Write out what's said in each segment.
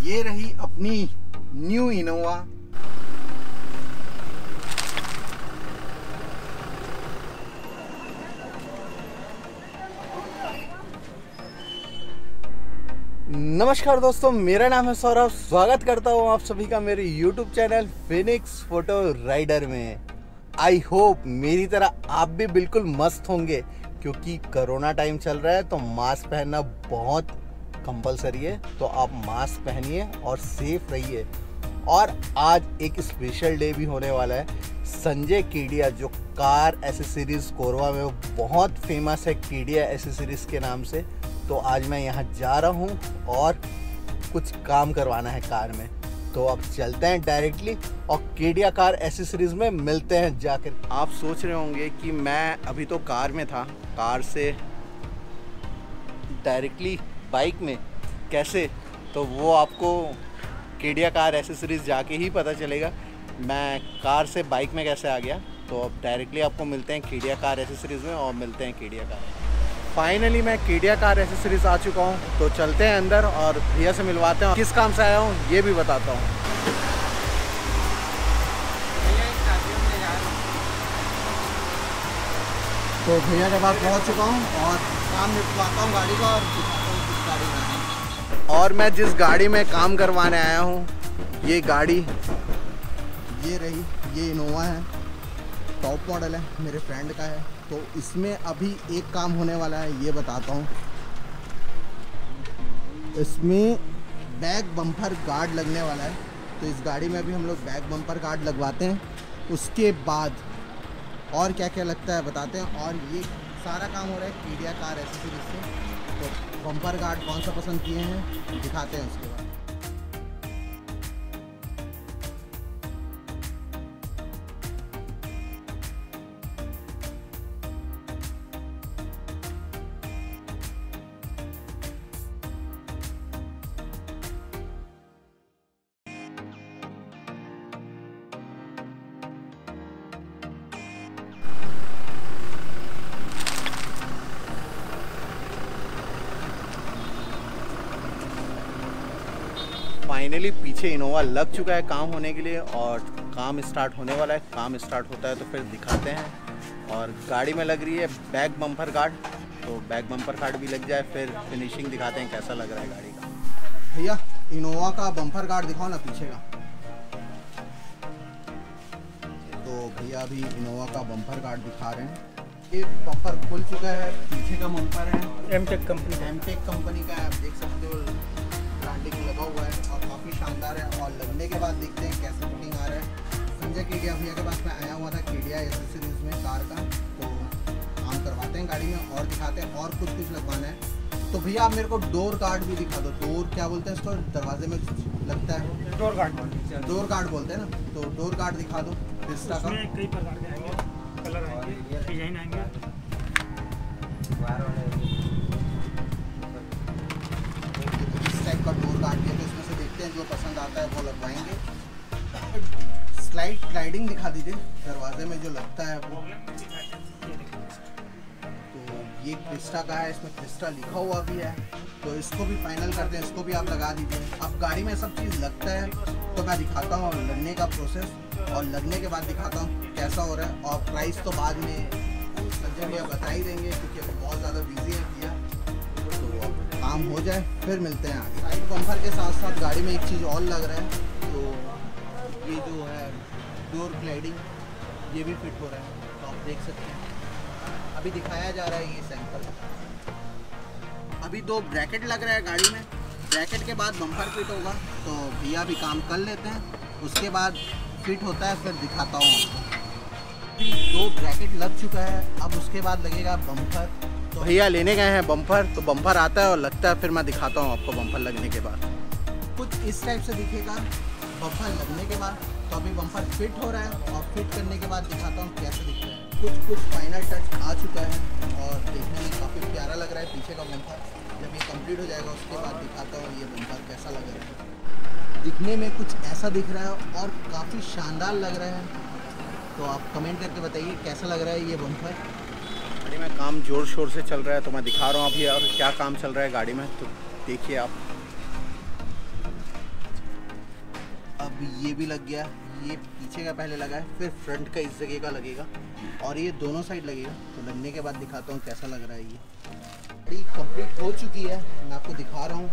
ये रही अपनी न्यू इनोवा। नमस्कार दोस्तों, मेरा नाम है सौरभ। स्वागत करता हूँ आप सभी का मेरे YouTube channel Phoenix photo rider में। आई होप मेरी तरह आप भी बिल्कुल मस्त होंगे, क्योंकि कोरोना टाइम चल रहा है तो मास्क पहनना बहुत कंपलसरी है तो आप मास्क पहनिए और सेफ़ रहिए। और आज एक स्पेशल डे भी होने वाला है। संजय केडिया, जो कार एसेसरीज कोरवा में बहुत फ़ेमस है केडिया एसेसरीज के नाम से। तो आज मैं यहाँ जा रहा हूँ और कुछ काम करवाना है कार में। तो अब चलते हैं डायरेक्टली और केडिया कार एसेसरीज में मिलते हैं जाकर। आप सोच रहे होंगे कि मैं अभी तो कार में था। कार से डायरेक्टली बाइक में कैसे तो वो आपको केडिया कार एसेसरीज जाके ही पता चलेगा। मैं कार से बाइक में कैसे आ गया तो अब डायरेक्टली आपको मिलते हैं केडिया कार एसेसरीज में और मिलते हैं केडिया कार फाइनली मैं केडिया कार एसेसरीज आ चुका हूँ तो चलते हैं अंदर और भैया से मिलवाते हैं। किस काम से आया हूँ, ये भी बताता हूँ। तो भैया के पास पहुँच चुका हूँ और काम निपटवाता हूँ गाड़ी का और और मैं जिस गाड़ी में काम करवाने आया हूँ, ये गाड़ी, ये रही, ये इनोवा है। टॉप मॉडल है, मेरे फ्रेंड का है। तो इसमें अभी एक काम होने वाला है, ये बताता हूँ। इसमें बैक बम्पर गार्ड लगने वाला है। तो इस गाड़ी में भी हम लोग बैक बम्पर गार्ड लगवाते हैं। उसके बाद और क्या क्या लगता है बताते हैं। और ये सारा काम हो रहा है कीडिया कार एसेसरीज से तो बम्पर गार्ड कौन सा पसंद किए हैं दिखाते हैं उसके बाद। फाइनली पीछे इनोवा लग चुका है काम होने के लिए और काम स्टार्ट होने वाला है। काम स्टार्ट होता है तो फिर दिखाते हैं। और गाड़ी में लग रही है बैक बम्पर गार्ड तो बैक बम्पर गार्ड भी लग जाए फिर फिनिशिंग दिखाते हैं कैसा लग रहा है गाड़ी का। भैया इनोवा का बम्पर गार्ड दिखाओ ना पीछे का। तो भैया अभी इनोवा का बम्पर गार्ड दिखा रहे हैं। ये बम्पर खुल चुका है पीछे का बम्पर है। M tech company MTech company का है आप देख सकते हो। ब्रांडिंग लगा हुआ है और काफ़ी शानदार है और लगने के बाद देखते हैं कैसे फिटिंग आ रहा है। संजय केडिया भैया के पास मैं आया हुआ था केडिया एसेसरीज में कार का तो काम करवाते हैं गाड़ी में और दिखाते हैं और कुछ कुछ लगवाना है। तो भैया आप मेरे को डोर गार्ड भी दिखा दो। डोर क्या बोलते हैं इसको? दरवाजे में लगता है। डोर गार्ड डोर गार्ड बोलते हैं ना? तो डोर गार्ड दिखा दो क्रिस्टा का। कई प्रकार के आएँगे कलर आएँगे डिज़ाइन आएँगे। पसंद आता है, वो लगवाएँगे। स्लाइड स्लाइडिंग दिखा दीजिए, दरवाजे में जो लगता है वो। तो ये क्रिस्टा का है, इसमें क्रिस्टा लिखा हुआ भी है। तो इसको भी फाइनल करते हैं, इसको भी आप लगा दीजिए। अब गाड़ी में सब चीज़ लगता है तो मैं दिखाता हूँ लगने का प्रोसेस और लगने के बाद दिखाता हूँ कैसा हो रहा है। और प्राइस तो बाद में भैया बता ही देंगे, क्योंकि काम हो जाए, फिर मिलते हैं आगे। साइड बम्पर के साथ साथ गाड़ी में एक चीज़ और लग रहा है तो ये जो है डोर ग्लाइडिंग ये भी फिट हो रहा है तो आप देख सकते हैं। अभी दिखाया जा रहा है ये सैंपल अभी दो ब्रैकेट लग रहा है गाड़ी में। ब्रैकेट के बाद बम्पर फिट होगा तो भैया भी काम कर लेते हैं। उसके बाद फिट होता है, फिर दिखाता हूँ। दो ब्रैकेट लग चुका है, अब उसके बाद लगेगा बम्पर भैया लेने गए हैं बम्पर तो बम्पर आता है और लगता है, फिर मैं दिखाता हूँ आपको बम्पर लगने के बाद। कुछ इस टाइप से दिखेगा बम्पर लगने के बाद। तो अभी बम्पर फिट हो रहा है और फिट करने के बाद दिखाता हूँ कैसे दिख रहा है। कुछ कुछ फाइनल टच आ चुका है और देखने में काफ़ी प्यारा लग रहा है पीछे का बम्पर जब ये कंप्लीट हो जाएगा, उसके बाद दिखाता हूँ ये बम्पर कैसा लग रहा है। दिखने में कुछ ऐसा दिख रहा है और काफ़ी शानदार लग रहा है। तो आप कमेंट करके बताइए कैसा लग रहा है ये बम्पर गाड़ी में काम ज़ोर शोर से चल रहा है तो मैं दिखा रहा हूँ अभी और क्या काम चल रहा है गाड़ी में तो देखिए आप। अब ये भी लग गया, ये पीछे का पहले लगा है, फिर फ्रंट का इस जगह का लगेगा, और ये दोनों साइड लगेगा तो लगने के बाद दिखाता हूँ कैसा लग रहा है ये। गाड़ी कंप्लीट हो चुकी है, मैं आपको दिखा रहा हूँ।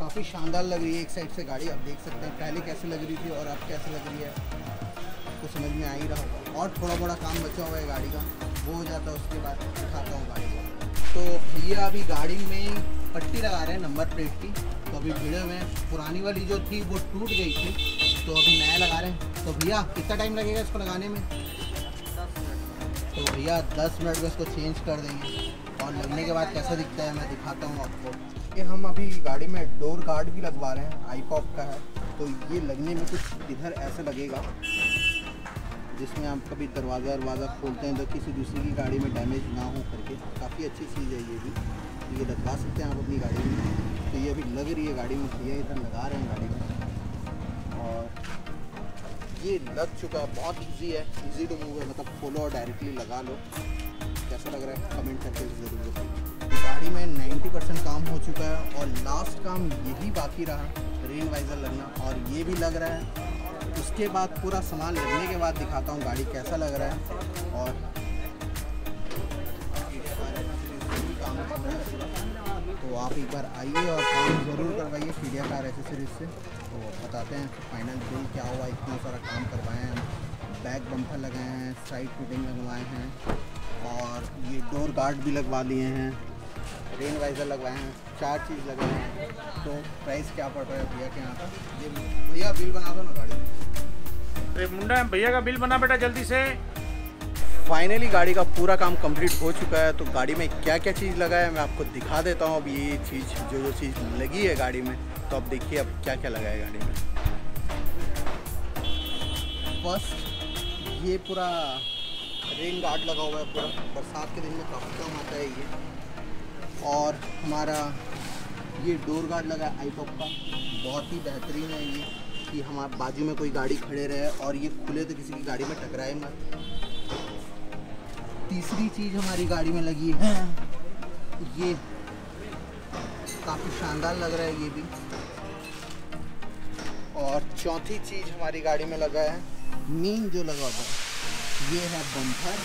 काफ़ी शानदार लग रही है एक साइड से गाड़ी, आप देख सकते हैं पहले कैसे लग रही थी और अब कैसे लग रही है, आपको समझ में आ ही रहा होगा। और थोड़ा बड़ा काम बचा हुआ है गाड़ी का। वो हो जाता है, उसके बाद दिखाता हूँ गाड़ी को। तो भैया अभी गाड़ी में पट्टी लगा रहे हैं नंबर प्लेट की। तो अभी वीडियो में पुरानी वाली जो थी, वो टूट गई थी। तो अभी नया लगा रहे हैं। तो भैया, कितना टाइम लगेगा इसको लगाने में? तो भैया, दस मिनट में इसको चेंज कर देंगे। और लगने के बाद कैसा दिखता है, मैं दिखाता हूँ आपको। ये हम अभी गाड़ी में डोर गार्ड भी लगवा रहे हैं आई का है। तो ये लगने में कुछ इधर ऐसे लगेगा। जिसमें आप कभी दरवाज़ा दरवाज़ा खोलते हैं तो किसी दूसरी की गाड़ी में डैमेज ना हो करके। काफ़ी अच्छी चीज़ है ये भी। ये लगवा सकते हैं आप अपनी गाड़ी में। तो ये अभी लग रही है गाड़ी में ये इधर लगा रहे हैं गाड़ी में। और ये लग चुका है बहुत इजी है। इजी टू मूव है मतलब खोलो और डायरेक्टली लगा लो। कैसा लग रहा है? कमेंट करके ज़रूर बताइए। गाड़ी में 90 परसेंट काम हो चुका है और लास्ट काम यही बाकी रहा रेन वाइज़र लगना। और ये भी लग रहा है उसके बाद पूरा सामान लगने के बाद दिखाता हूँ गाड़ी कैसा लग रहा है और तो आप एक बार आइए और काम ज़रूर करवाइए पीडिया कार एसेसरीज से। तो बताते हैं फाइनल बिल क्या हुआ, इतना सारा काम करवाए हैं। बैक बम्पर लगाए हैं साइड फिटिंग लगवाए हैं और ये डोर गार्ड भी लगवा लिए हैं। रेन वाइज़र लगवाए हैं चार चीज़ लगाए हैं। तो प्राइस क्या पड़ रहा है भैया के यहाँ का? ये भैया बिल बना दो ना गाड़ी। अरे मुंडा भैया का बिल बना बेटा जल्दी से। फाइनली गाड़ी का पूरा काम कंप्लीट हो चुका है तो गाड़ी में क्या क्या चीज़ लगा है मैं आपको दिखा देता हूँ। अब ये चीज़ जो जो चीज़ लगी है गाड़ी में तो अब देखिए अब क्या क्या लगा है गाड़ी में। फ़र्स्ट ये पूरा रेन गार्ड लगा हुआ है पूरा। बरसात के दिन में काफ़ी काम आता है ये। और हमारा ये डोर गार्ड लगा है आई का। बहुत ही बेहतरीन है ये, कि हमारे बाजू में कोई गाड़ी खड़े रहे और ये खुले तो किसी की गाड़ी में टकराए मत। तीसरी चीज़ हमारी गाड़ी में लगी है, ये काफ़ी शानदार लग रहा है ये भी। और चौथी चीज़ हमारी गाड़ी में लगा है मेन जो लगा हुआ है, ये है बम्पर।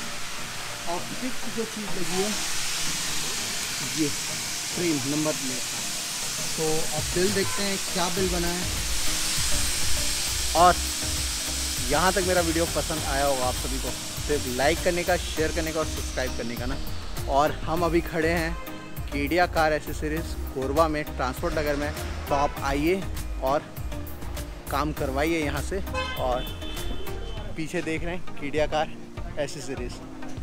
और फिफ्थ जो चीज़ लगी है ये फ्रेम नंबर प्लेट तो अब बिल देखते हैं क्या बिल बना है। और यहाँ तक मेरा वीडियो पसंद आया होगा आप सभी को सिर्फ़ लाइक करने का, शेयर करने का और सब्सक्राइब करने का ना। और हम अभी खड़े हैं केडिया कार एसेसरीज कोरबा में, ट्रांसपोर्ट नगर में। तो आप आइए और काम करवाइए यहाँ से और पीछे देख रहे हैं केडिया कार एसेसरीज।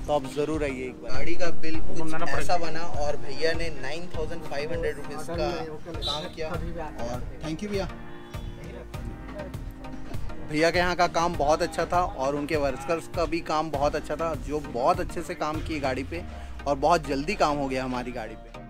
तो आप ज़रूर आइए एक बार। गाड़ी का बिल कुछ ऐसा बना और भैया ने nine thousand five hundred rupees का काम किया। और थैंक यू भैया। भैया के यहाँ का काम बहुत अच्छा था और उनके वर्कर्स का भी काम बहुत अच्छा था जो बहुत अच्छे से काम किए गाड़ी पे और बहुत जल्दी काम हो गया हमारी गाड़ी पे।